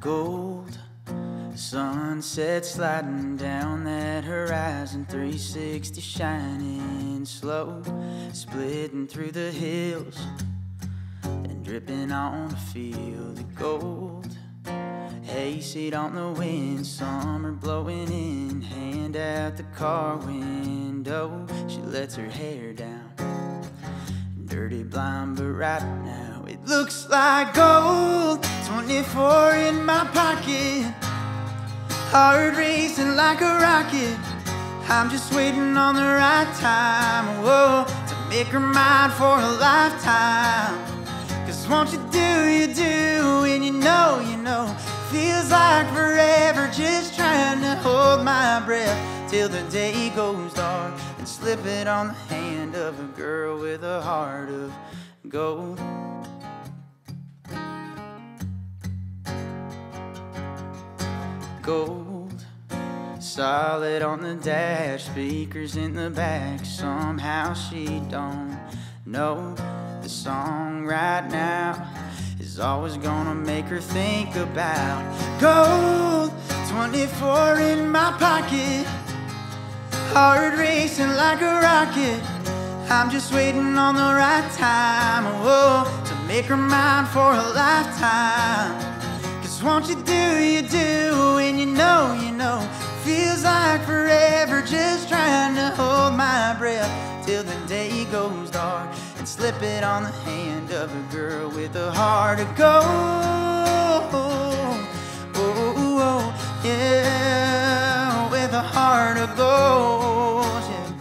gold. Sunset sliding down that horizon, 360 shining slow, splitting through the hills and dripping on the field of gold. Hayseed on the wind, summer blowing in, hand out the car window. She lets her hair down, dirty blind, but right now it looks like gold. 24 in my pocket, heart racing like a rocket. I'm just waiting on the right time, whoa, to make her mine for a lifetime. Cause won't you do, you do, feels like forever just trying to hold my breath till the day goes dark and slip it on the hand of a girl with a heart of gold. Gold, solid on the dash, speakers in the back. Somehow she don't know the song right now always gonna make her think about gold. 24 in my pocket, heart racing like a rocket. I'm just waiting on the right time, whoa, to make her mine for a lifetime. Cause won't you do, you do, and you know, you know, feels like forever just trying to hold my breath till the day goes dark slip it on the hand of a girl with a heart of gold. Oh, yeah, with a heart of gold. Yeah.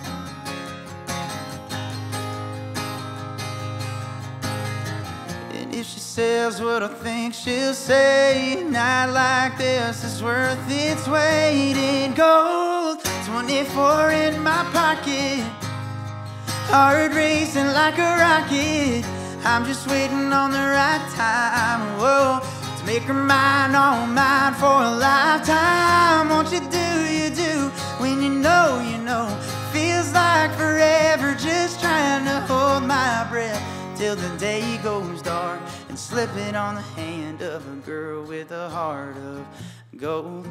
And if she says what I think she'll say, a night like this is worth its weight in gold. 24 in my pocket, heart racing like a rocket. I'm just waiting on the right time, whoa, to make her mine, all mine for a lifetime. Won't you do, you do, when you know, you know, feels like forever just trying to hold my breath till the day goes dark and slip it on the hand of a girl with a heart of gold.